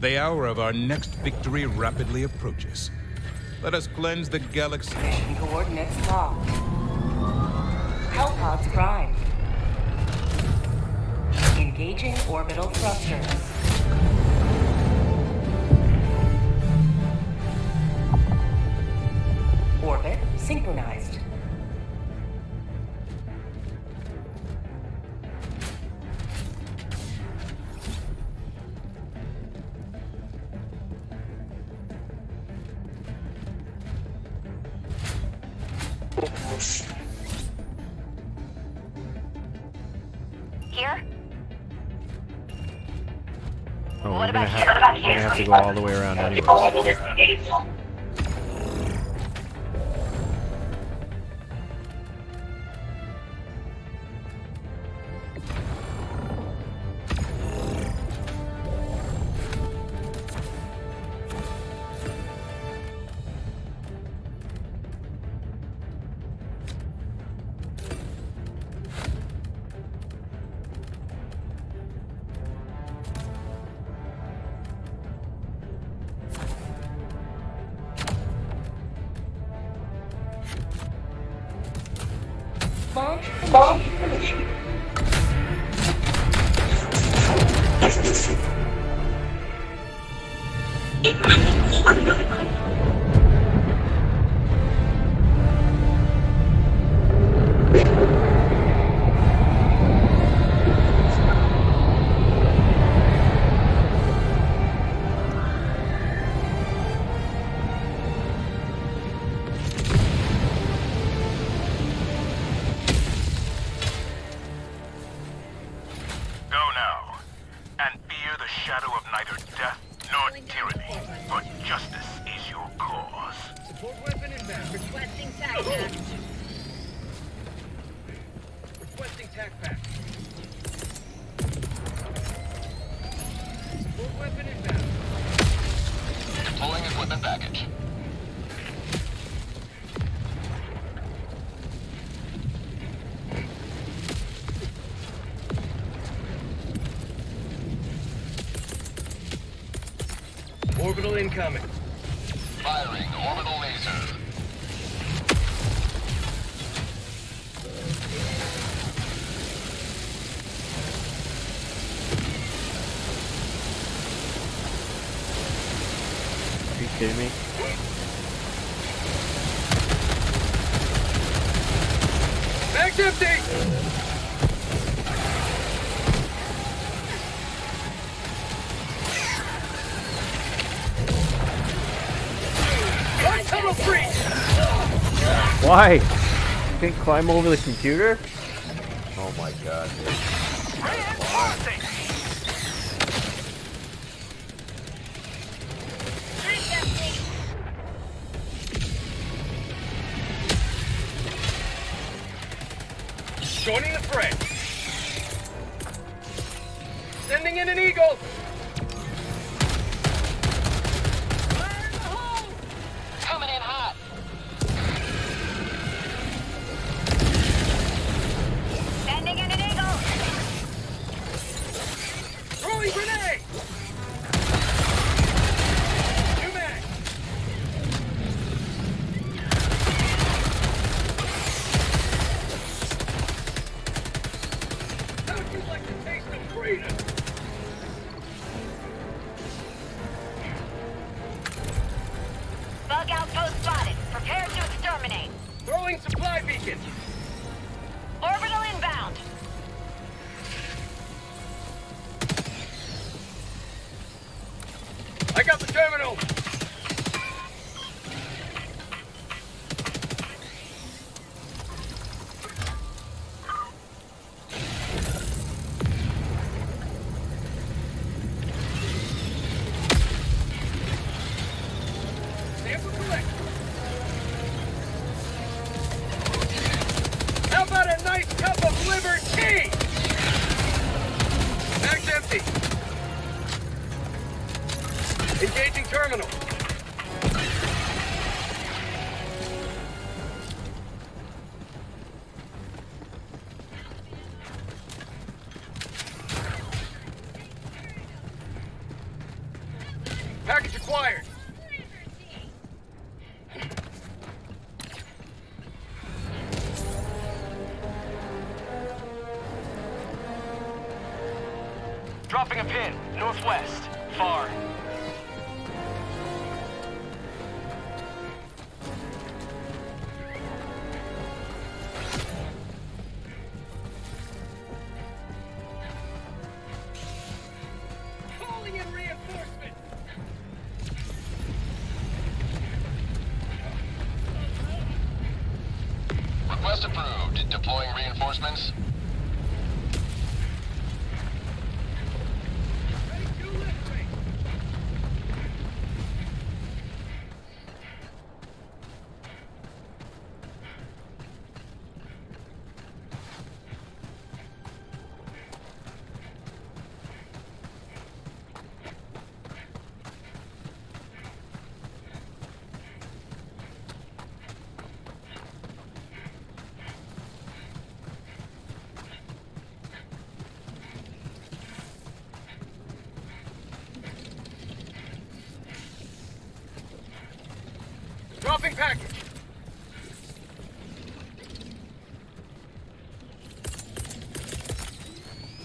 The hour of our next victory rapidly approaches. Let us cleanse the galaxy. Mission coordinates locked. Hellpods prime. Engaging orbital thrusters. Orbit synchronized. Here? Oh, What gonna, about have, here? What about we're gonna have to go all the way around anyway. Launch. Go incoming. Firing orbital laser. Are you kidding me? Mag's empty! Why? You can climb over the computer? Oh my god, dude. Joining the fray. Sending in an eagle! dropping a pin, northwest, far. Dropping package.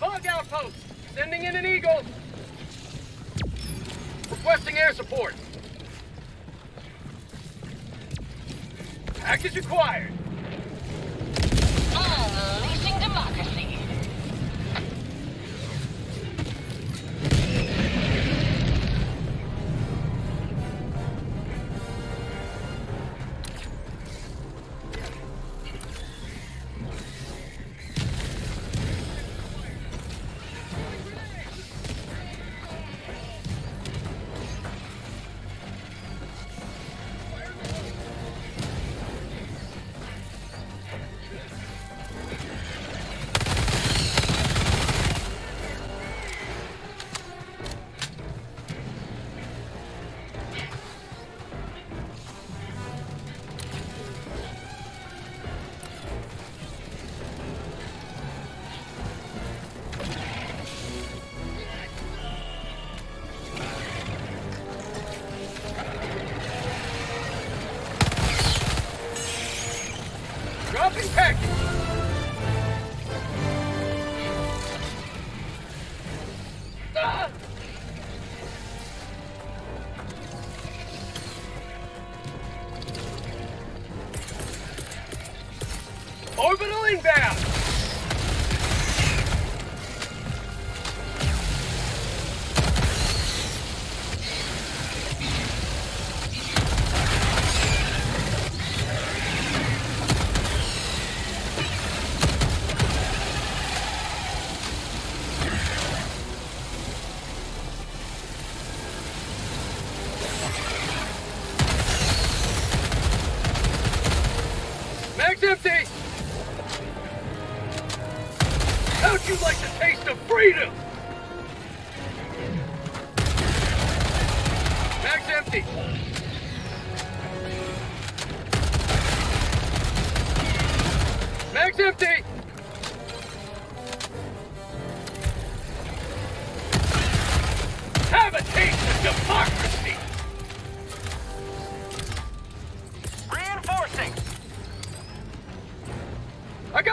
Log outpost. Sending in an eagle. Requesting air support. Package acquired.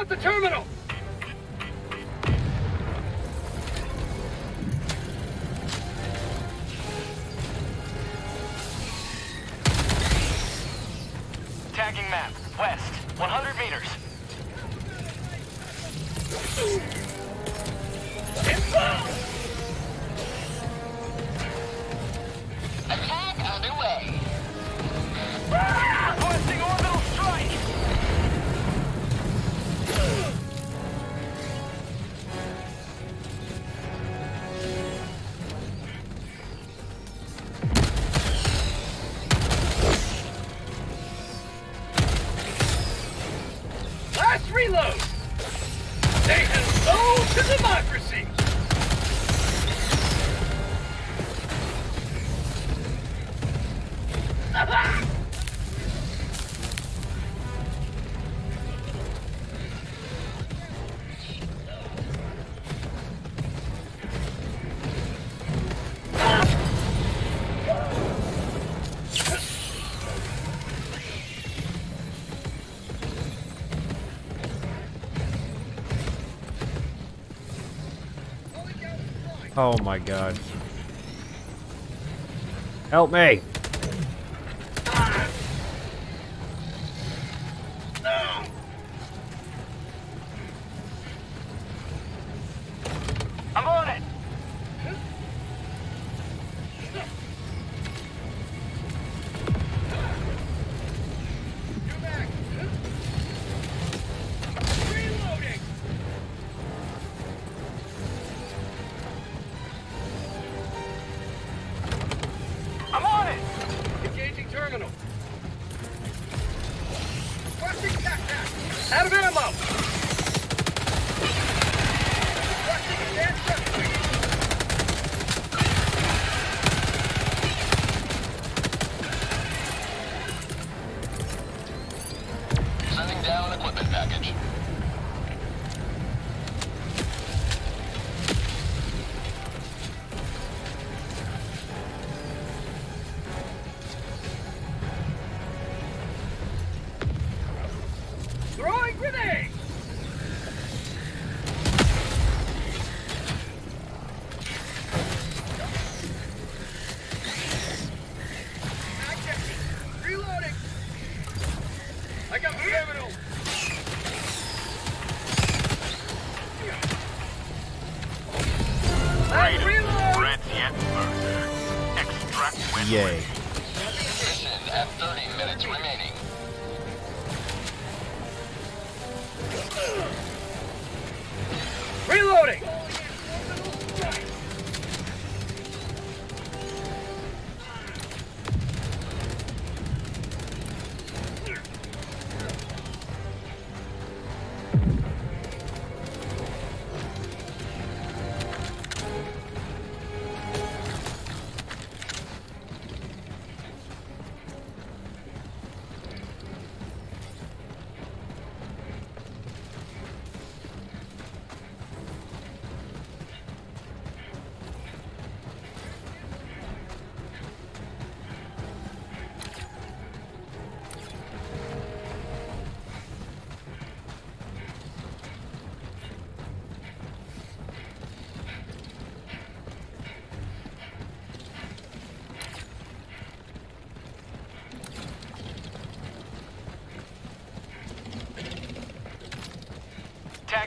the terminal! reload! Oh my god. Help me! Yay. Mission at 30 minutes remaining. Reloading!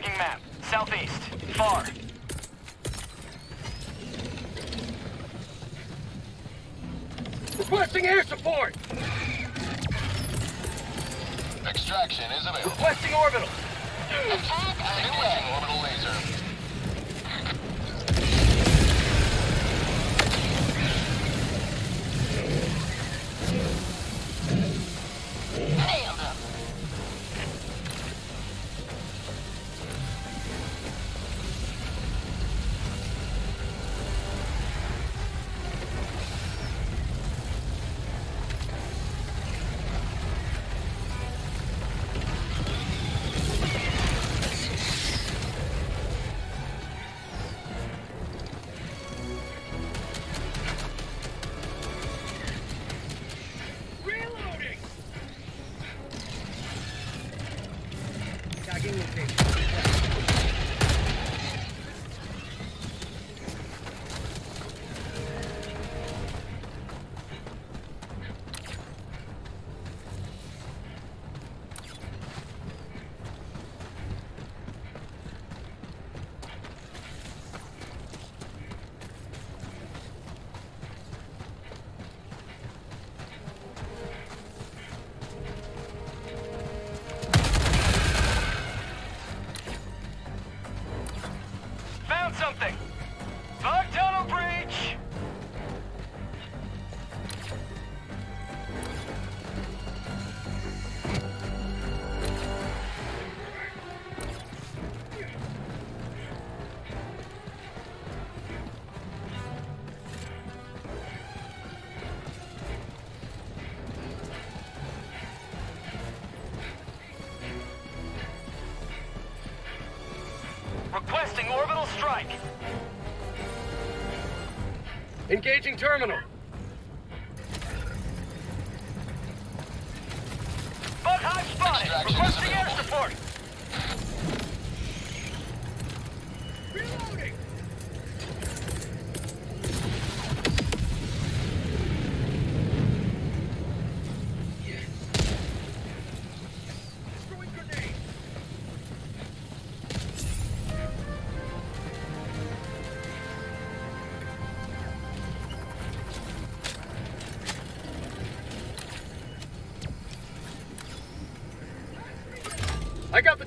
Tagging map. Southeast. Far. Requesting air support! Extraction is available. Requesting orbital! Activating orbital laser. Engaging terminal.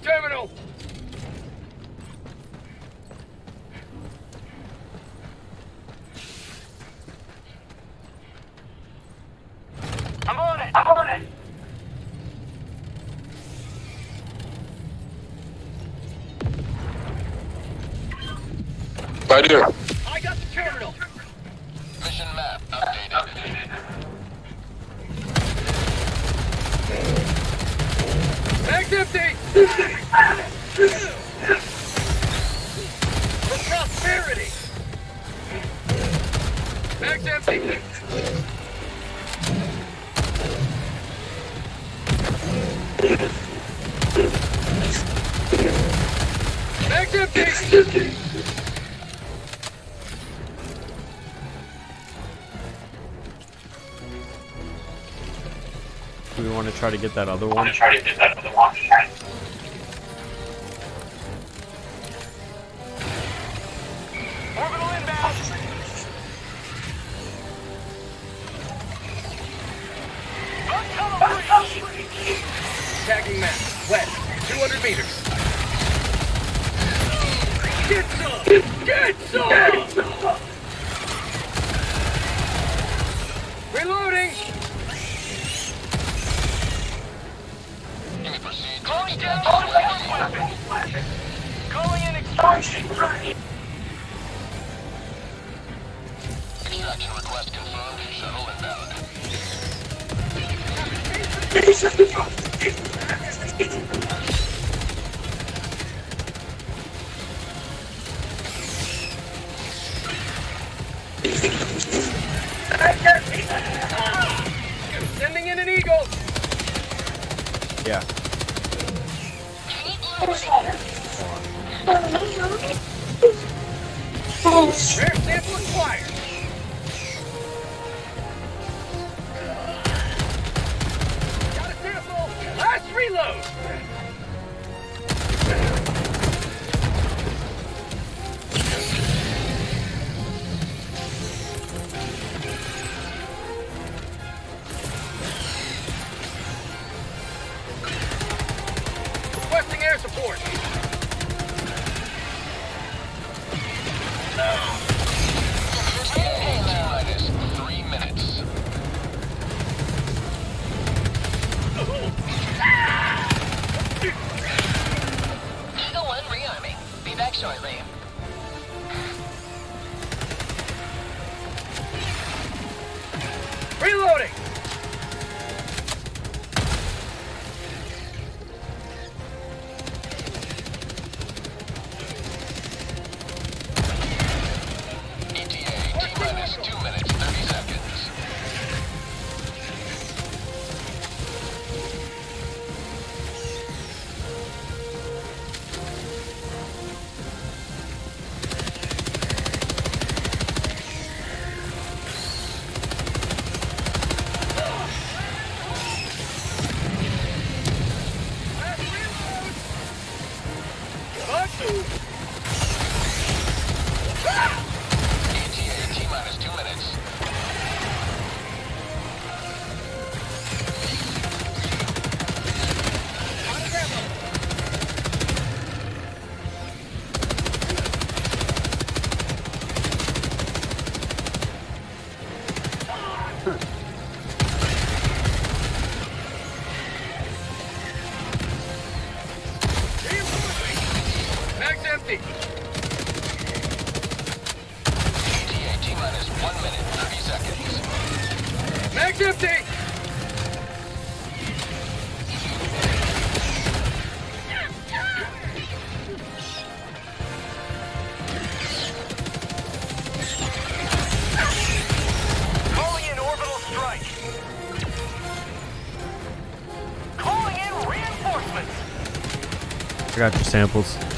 terminal! get that other one? try to get that other one. Orbital inbound. Tagging west, 200 meters. Get! Get some! Get some! Reloading! Request confirmed. Shuttle inbound. Sending in an eagle! Yeah. Sheriff's sample acquired. Last reload. important. Woo! got your samples.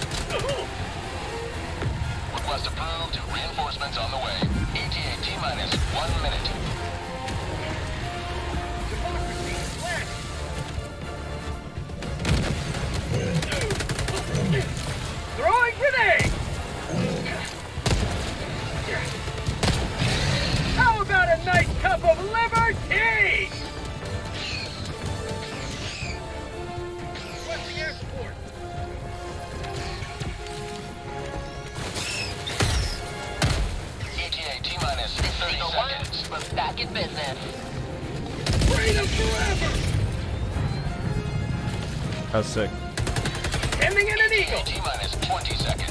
Back in business. Freedom forever! That's sick. Ending in an eagle! T minus 20 seconds.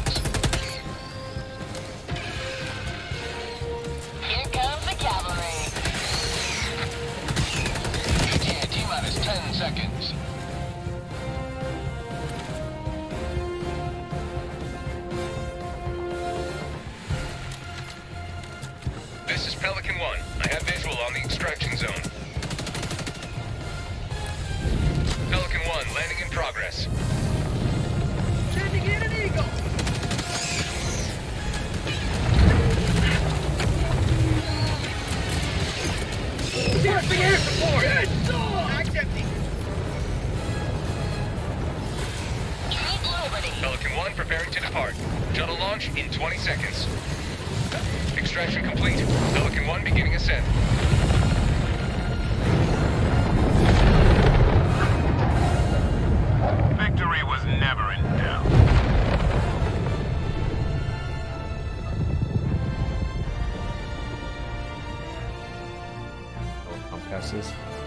Oh,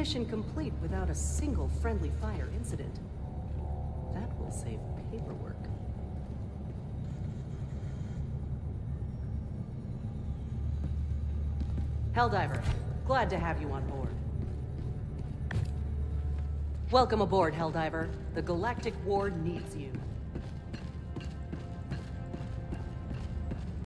Mission complete without a single friendly fire incident. That will save paperwork. Helldiver, glad to have you on board. Welcome aboard, Helldiver. The Galactic War needs you.